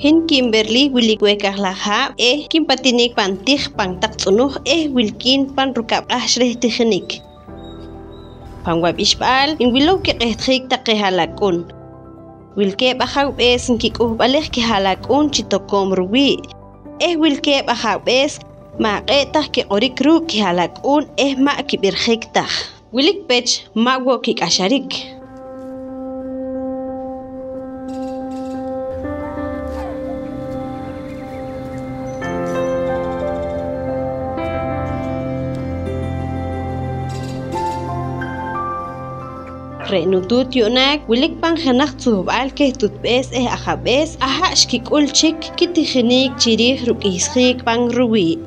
hin Kimberly Willie la e kimpatinik pan tih pan taktsunuh e wilkin pan rukab ahsreh tihinik. Pan wab ishbal in wilow ke kehtrik. Wilke bahaw es in kikuh balik kehalakun chitokom ruwi. E wilke bahaw es ma qetah ke orik ruk e ma kibirhik tah. Wilik pech ma wokik asharik. Pech ma wokik asharik. Renutut yunak wilik pan janak tzubal ke tutbes eh ajabes aha shkikul chik kitijinik chirij rukisjik pan ruwi.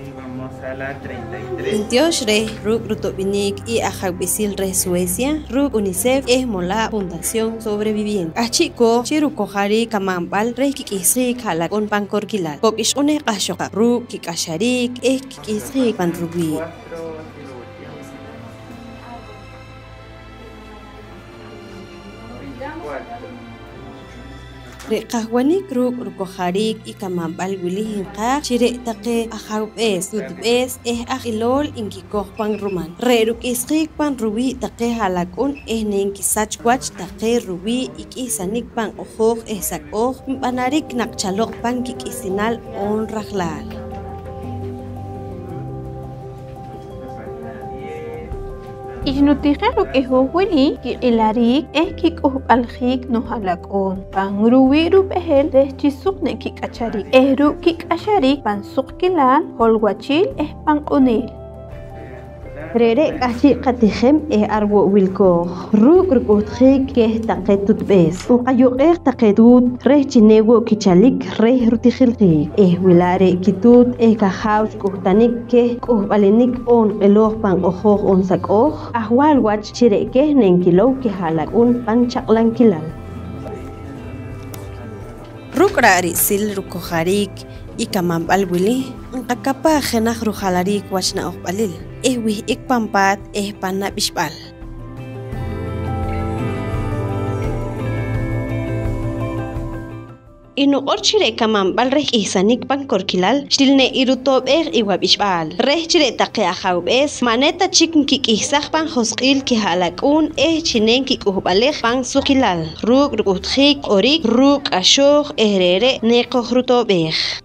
Dios re ruk rutobinik y ajagbisil re Suecia ruk UNICEF es mola Fundación Sobreviviente. Achiko chiru kohari kamambal re kikisjik halakon pan korkilal. Kok ish une kashoka ruk kikasharik eh kikisjik pan ruwi. Riqahwanik ruk rukojarik y kamambal wili hinqa chire taqe ajawbes tutbes eh ajilol inkikoj pan ruman. Re ruk isqik pan ruwi taqe halakun eh nen kisach wach taqe ruwi ikisanik pan ojoj eh sakoj mbanarik nakchalok pan kikisinal on rajlal. Ixnutijeruk ejuwili kiqilarik eh kik'ujb'aljik nojalak'on pan ruwi rub'ejel reh chisuk ne kik'acharik eh ru' kik'axarik pan suq kilal jolwachil eh pan Rere kachi qatijem eh arwo wilko. Ruk rukutjik ke taqe tutbes. Uqayuqeq taqe tut reh chinewo kichalik reh rutijilqik. Eh wilare kitut eh kajaw kuhtanik ke pan ojoj on sakoj. Ahwal wach chire ke nenkilow ke. Ruk rukra ari sil ruko harik risil rukujarik y kamambalwili nqakapa jenaj rujalarij wachna ojb'alil ejwij ik panpat ejpanapixb'al pana bishbal. Inuqor chire kamambal reh ihsanik pan korkilal shtilne irutob eh iwa bishbal. Reh chire taqe ajawbes maneta chik kikihsaj pan josqil kihalakun eh chinen kikuhbalej pan sukilal. Ruk rukutjik orik ruk ashoj eh rere neqoj rutobej.